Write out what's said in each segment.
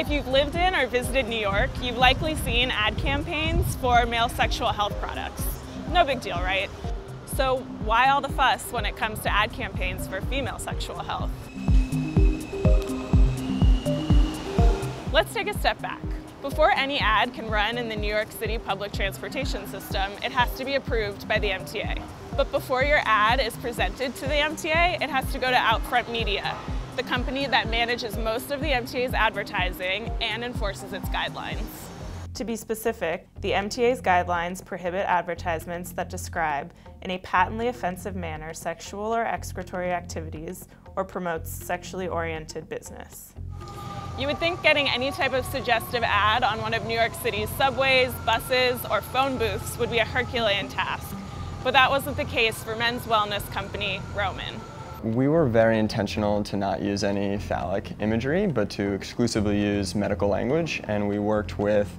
If you've lived in or visited New York, you've likely seen ad campaigns for male sexual health products. No big deal, right? So why all the fuss when it comes to ad campaigns for female sexual health? Let's take a step back. Before any ad can run in the New York City public transportation system, it has to be approved by the MTA. But before your ad is presented to the MTA, it has to go to Outfront Media, the company that manages most of the MTA's advertising and enforces its guidelines. To be specific, the MTA's guidelines prohibit advertisements that describe, in a patently offensive manner, sexual or excretory activities or promotes sexually oriented business. You would think getting any type of suggestive ad on one of New York City's subways, buses, or phone booths would be a Herculean task. But that wasn't the case for men's wellness company, Roman. We were very intentional to not use any phallic imagery, but to exclusively use medical language, and we worked with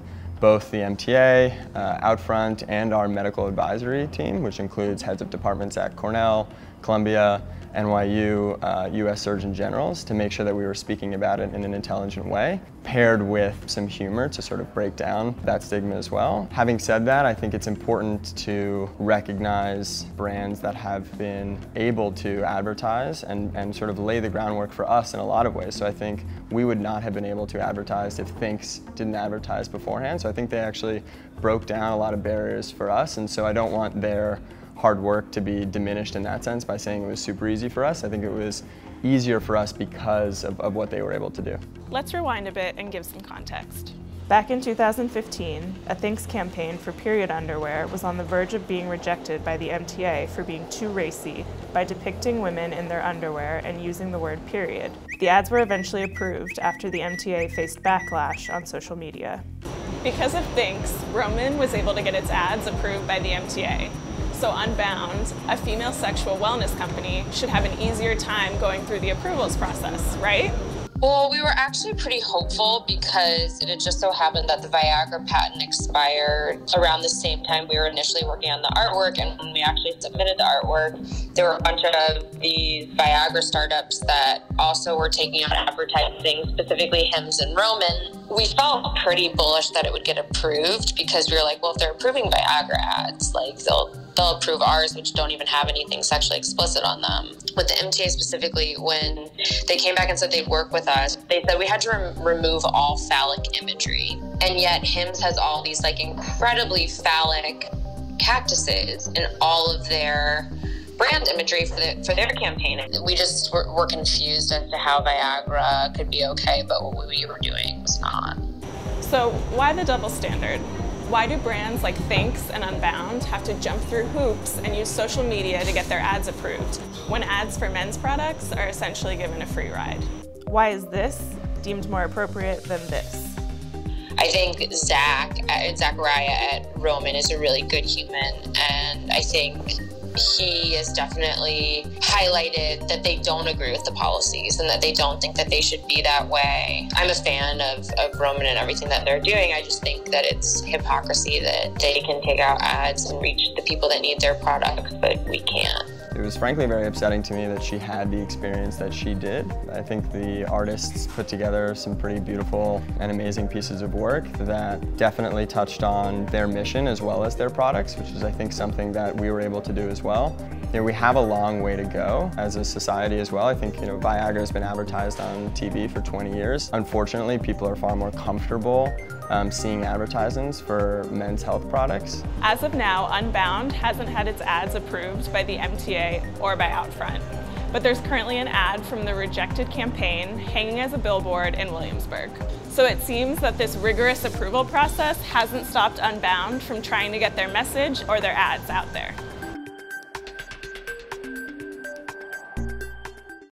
both the MTA, uh, Outfront, and our medical advisory team, which includes heads of departments at Cornell, Columbia, NYU uh, US Surgeon Generals to make sure that we were speaking about it in an intelligent way, paired with some humor to sort of break down that stigma as well. Having said that, I think it's important to recognize brands that have been able to advertise and, and sort of lay the groundwork for us in a lot of ways. So I think we would not have been able to advertise if Thinx didn't advertise beforehand. So I think they actually broke down a lot of barriers for us, and so I don't want their hard work to be diminished in that sense by saying it was super easy for us. I think it was easier for us because of, of what they were able to do. Let's rewind a bit and give some context. Back in 2015, a Thinx campaign for period underwear was on the verge of being rejected by the MTA for being too racy by depicting women in their underwear and using the word period. The ads were eventually approved after the MTA faced backlash on social media. Because of Thinx, Roman was able to get its ads approved by the MTA. So Unbound, a female sexual wellness company, should have an easier time going through the approvals process, right? Well, we were actually pretty hopeful because it had just so happened that the Viagra patent expired around the same time we were initially working on the artwork. And when we actually submitted the artwork, there were a bunch of these Viagra startups that also were taking on advertising, specifically Hims and Roman. We felt pretty bullish that it would get approved because we were like, well, if they're approving Viagra ads, like they'll they'll approve ours, which don't even have anything sexually explicit on them. With the MTA specifically, when they came back and said they'd work with us, they said we had to rem- remove all phallic imagery. And yet, Hims has all these like incredibly phallic cactuses in all of their brand imagery for, the, for their campaign. We just were, were confused as to how Viagra could be okay, but what we were doing was not. So, why the double standard? Why do brands like Thinx and Unbound have to jump through hoops and use social media to get their ads approved, when ads for men's products are essentially given a free ride? Why is this deemed more appropriate than this? I think Zach, uh, Zachariah at Roman is a really good human, and I think he has definitely highlighted that they don't agree with the policies and that they don't think that they should be that way. I'm a fan of, of Roman and everything that they're doing. I just think that it's hypocrisy that they can take out ads and reach the people that need their products, but we can't. It was frankly very upsetting to me that she had the experience that she did. I think the artists put together some pretty beautiful and amazing pieces of work that definitely touched on their mission as well as their products, which is I think something that we were able to do as well. You know, we have a long way to go as a society as well. I think you know Viagra has been advertised on TV for 20 years. Unfortunately, people are far more comfortable um, seeing advertisements for men's health products. As of now, Unbound hasn't had its ads approved by the MTA or by Outfront. But there's currently an ad from the Rejected campaign hanging as a billboard in Williamsburg. So it seems that this rigorous approval process hasn't stopped Unbound from trying to get their message or their ads out there.